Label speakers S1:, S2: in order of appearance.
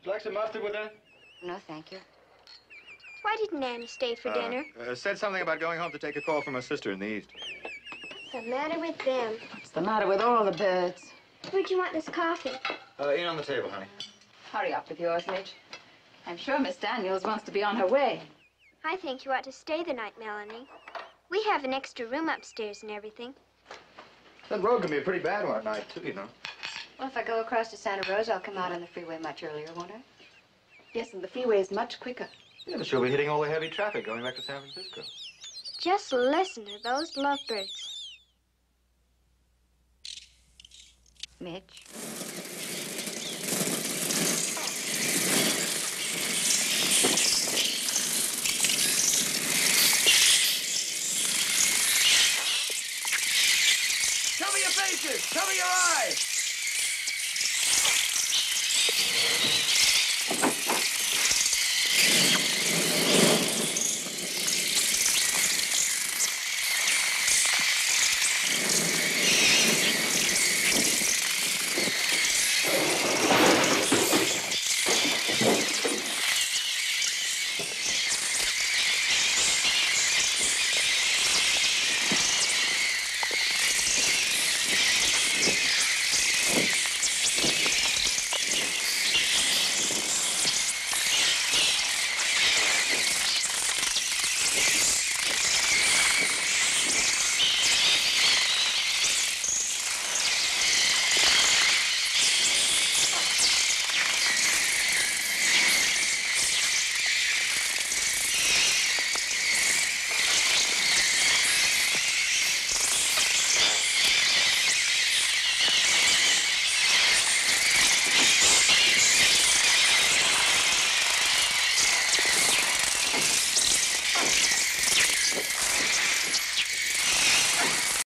S1: Would you like some mustard with that?
S2: No, thank you.
S3: Why didn't Annie stay for
S1: Uh,
S3: dinner?
S1: Uh, said something about going home to take a call from her sister in the east.
S3: What's the matter with them?
S2: What's the matter with all the birds?
S3: Where'd you want this coffee?
S1: Uh, in on the table, honey.
S2: Hurry up with yours, Mitch. I'm sure Miss Daniels wants to be on her way.
S3: I think you ought to stay the night, Melanie. We have an extra room upstairs and everything.
S1: That road can be a pretty bad one at night, too, you know.
S2: Well, if I go across to Santa Rosa, I'll come out on the freeway much earlier, won't I? Yes, and the freeway is much quicker.
S1: Yeah, but she'll be hitting all the heavy traffic going back to San Francisco.
S3: Just listen to those lovebirds.
S2: Mitch.
S1: Cover your faces! Cover your eyes!